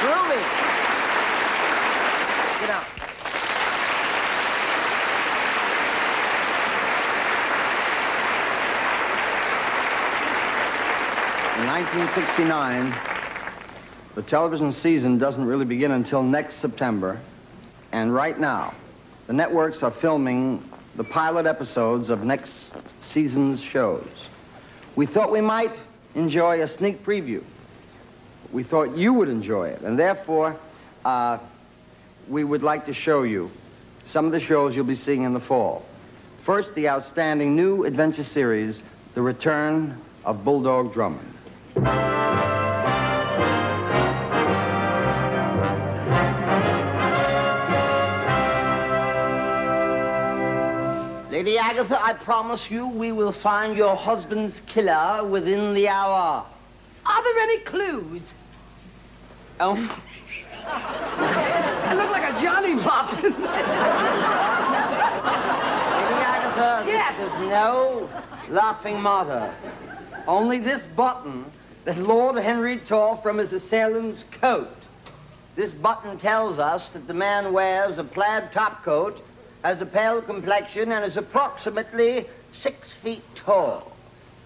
Groovy. Get out. In 1969, the television season doesn't really begin until next September. And right now, the networks are filming the pilot episodes of next season's shows. We thought we might enjoy a sneak preview. We thought you would enjoy it, and therefore, uh, we would like to show you some of the shows you'll be seeing in the fall. First, the outstanding new adventure series, The Return of Bulldog Drummond. Lady Agatha, I promise you we will find your husband's killer within the hour. Are there any clues? Oh, I look like a Johnny Pop. Agatha, Yes. this is no laughing matter. Only this button that Lord Henry tore from his assailant's coat. This button tells us that the man wears a plaid topcoat, has a pale complexion, and is approximately six feet tall.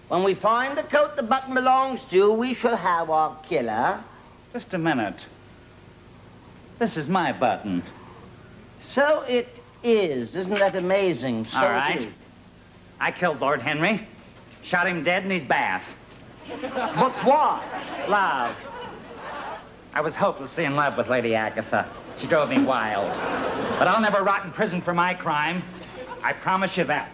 When we find the coat the button belongs to, we shall have our killer. Just a minute. This is my button. So it is. Isn't that amazing? So All it I killed Lord Henry. Shot him dead in his bath. But why? Love. I was hopelessly in love with Lady Agatha. She drove me wild. But I'll never rot in prison for my crime. I promise you that.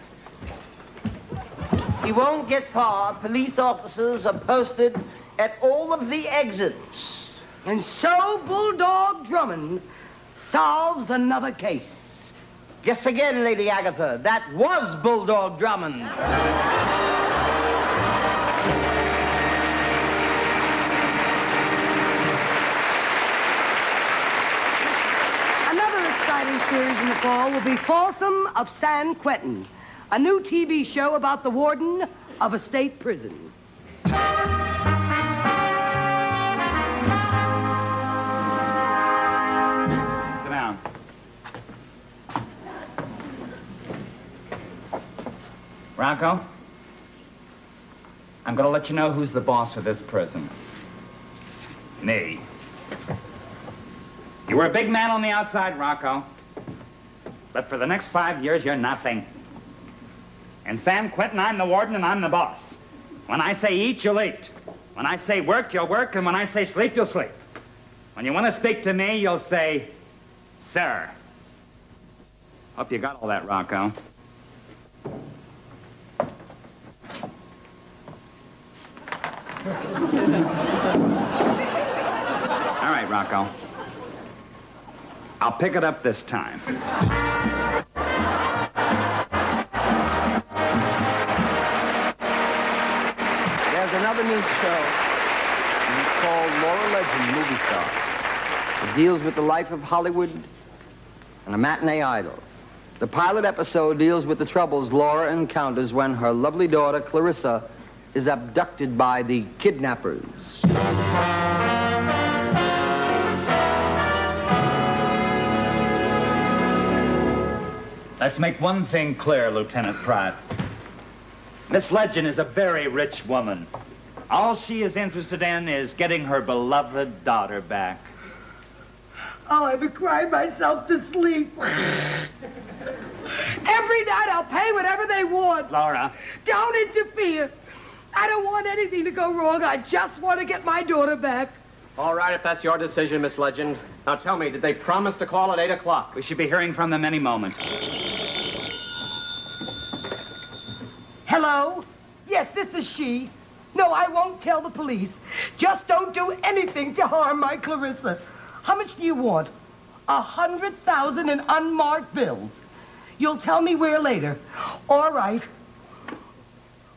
He won't get far. Police officers are posted at all of the exits. And so Bulldog Drummond solves another case. Guess again, Lady Agatha, that was Bulldog Drummond. Another exciting series in the fall will be Folsom of San Quentin, a new TV show about the warden of a state prison. Rocco, I'm going to let you know who's the boss of this prison. Me. You were a big man on the outside, Rocco. But for the next five years, you're nothing. And San Quentin, I'm the warden and I'm the boss. When I say eat, you'll eat. When I say work, you'll work. And when I say sleep, you'll sleep. When you want to speak to me, you'll say, sir. Hope you got all that, Rocco. Rocco. I'll pick it up this time. There's another new show. It's called Laura Legend Movie Star. It deals with the life of Hollywood and a matinee idol. The pilot episode deals with the troubles Laura encounters when her lovely daughter, Clarissa, is abducted by the kidnappers. Let's make one thing clear, Lieutenant Pratt. Miss Legend is a very rich woman. All she is interested in is getting her beloved daughter back. Oh, I've been crying myself to sleep. Every night I'll pay whatever they want. Laura, Don't interfere. I don't want anything to go wrong. I just want to get my daughter back. All right, if that's your decision, Miss Legend. Now tell me, did they promise to call at 8 o'clock? we should be hearing from them any moment. Hello? Yes, this is she. No, I won't tell the police. Just don't do anything to harm my Clarissa. How much do you want? A hundred thousand in unmarked bills. You'll tell me where later. All right.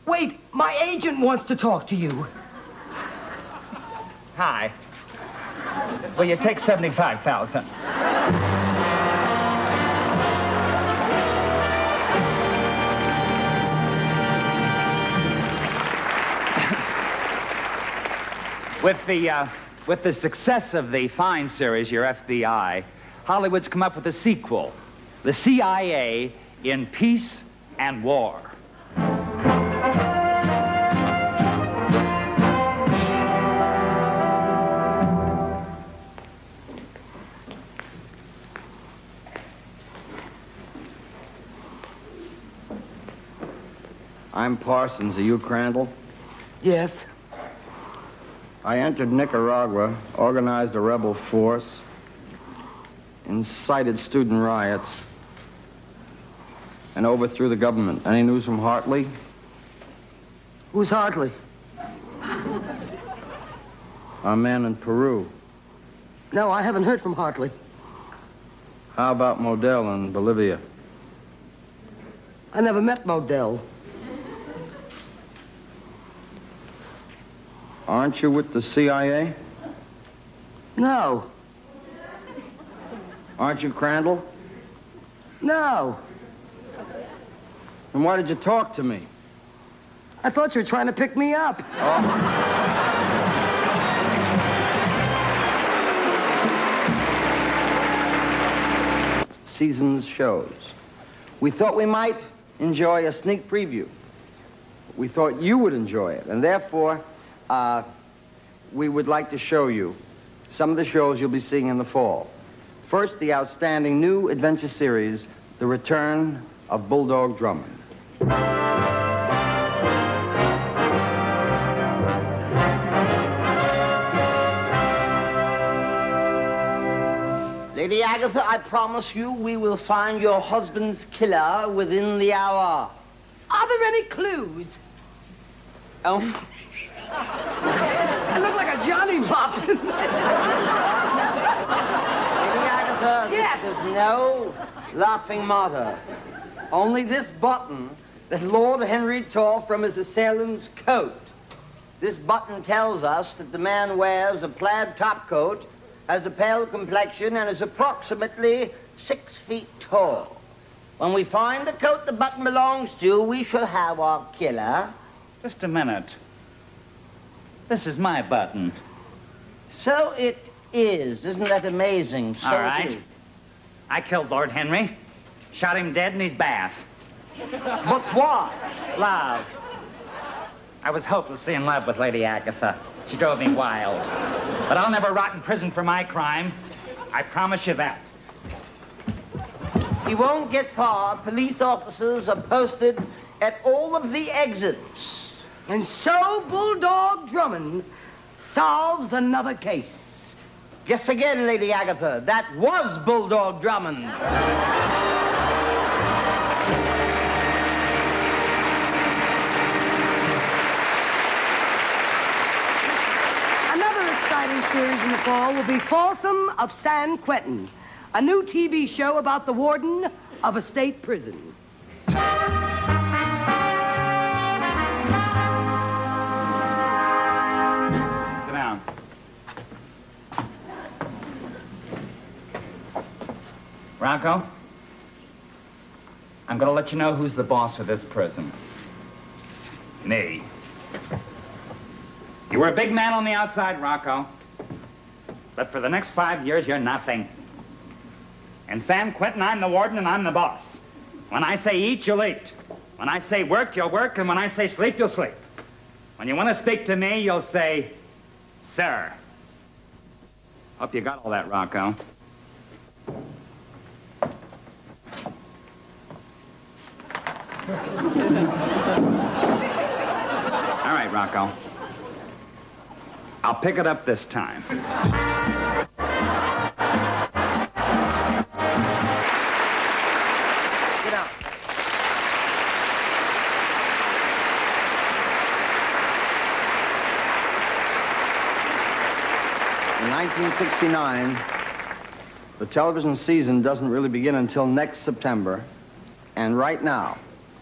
Wait, my agent wants to talk to you. Hi. Will you take 75,000? With the uh, With the success of the fine series, Your FBI, Hollywood's come up with a sequel The CIA in Peace and War. I'm Parsons. Are you Crandall? Yes. I entered Nicaragua, organized a rebel force, incited student riots, and overthrew the government. Any news from Hartley? Who's Hartley? Our man in Peru. No, I haven't heard from Hartley. How about Modell in Bolivia? I never met Modell. Aren't you with the CIA? No. Aren't you Crandall? No. Then why did you talk to me? I thought you were trying to pick me up. Oh. Season's shows. We thought we might enjoy a sneak preview. We thought you would enjoy it, and therefore, uh, we would like to show you some of the shows you'll be seeing in the fall. First, the outstanding new adventure series, The Return of Bulldog Drummond. Lady Agatha, I promise you we will find your husband's killer within the hour. Are there any clues? Oh, I look like a Johnny Mop. Lady Agatha, Yes. this is no laughing matter. Only this button that Lord Henry tore from his assailant's coat. This button tells us that the man wears a plaid topcoat, has a pale complexion, and is approximately six feet tall. When we find the coat the button belongs to, we shall have our killer. Just a minute. This is my button. So it is. Isn't that amazing? So All right. I killed Lord Henry, shot him dead in his bath. But what? Love. I was hopelessly in love with Lady Agatha. She drove me wild. But I'll never rot in prison for my crime. I promise you that. He won't get far. Police officers are posted at all of the exits. And so Bulldog Drummond solves another case. Guess again, Lady Agatha, that was Bulldog Drummond. Another exciting series in the fall will be Folsom of San Quentin, a new TV show about the warden of a state prison. Rocco, I'm to let you know who's the boss of this prison. Me. You were a big man on the outside, Rocco. But for the next five years, you're nothing. In San Quentin, I'm the warden and I'm the boss. When I say eat, you'll eat. When I say work, you'll work. And when I say sleep, you'll sleep. When you want to speak to me, you'll say, sir. Hope you got all that, Rocco. All right, Rocco. I'll pick it up this time. Get out. In 1969, the television season doesn't really begin until next September. And right now,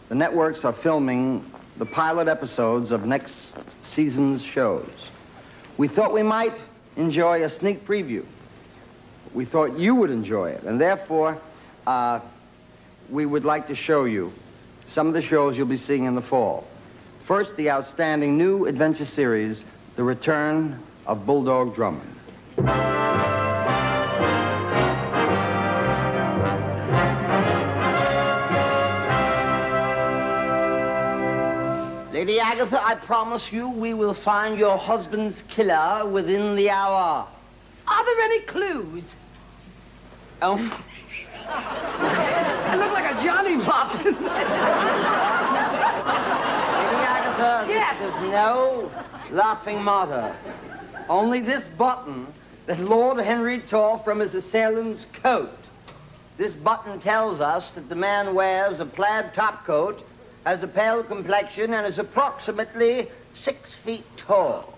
the networks are filming the pilot episodes of next season's shows. We thought we might enjoy a sneak preview. We thought you would enjoy it. And therefore, uh, we would like to show you some of the shows you'll be seeing in the fall. First, the outstanding new adventure series, The Return of Bulldog Drummond. Lady Agatha, I promise you we will find your husband's killer within the hour. Are there any clues? Oh, I look like a Johnny Muffin. Lady Agatha, Yes. this is no laughing matter. Only this button that Lord Henry tore from his assailant's coat. This button tells us that the man wears a plaid topcoat, has a pale complexion, and is approximately six feet tall.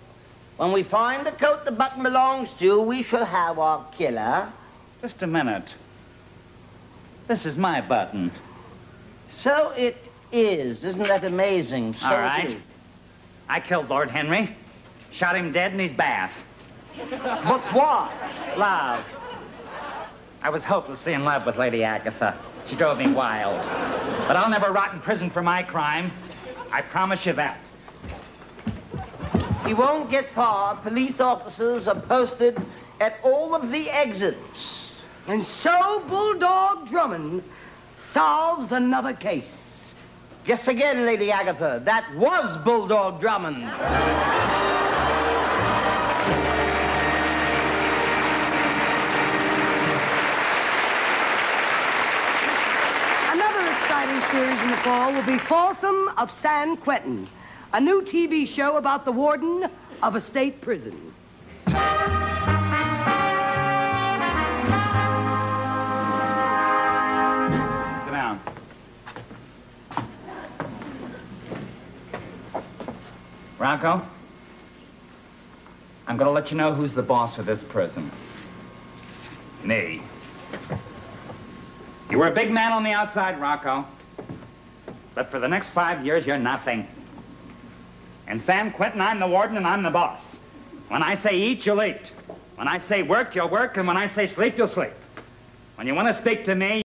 When we find the coat the button belongs to, we shall have our killer. Just a minute. This is my button. So it is. Isn't that amazing? So All right. I killed Lord Henry. Shot him dead in his bath. But what? Love. I was hopelessly in love with Lady Agatha. She drove me wild. But I'll never rot in prison for my crime. I promise you that. He won't get far. Police officers are posted at all of the exits. And so Bulldog Drummond solves another case. Guess again, Lady Agatha, that was Bulldog Drummond. Series in the fall will be Folsom of San Quentin, a new TV show about the warden of a state prison. Sit down. Rocco, I'm going to let you know who's the boss of this prison. Me. You were a big man on the outside, Rocco. But for the next five years, you're nothing. In San Quentin, I'm the warden and I'm the boss. When I say eat, you'll eat. When I say work, you'll work. And when I say sleep, you'll sleep. When you want to speak to me,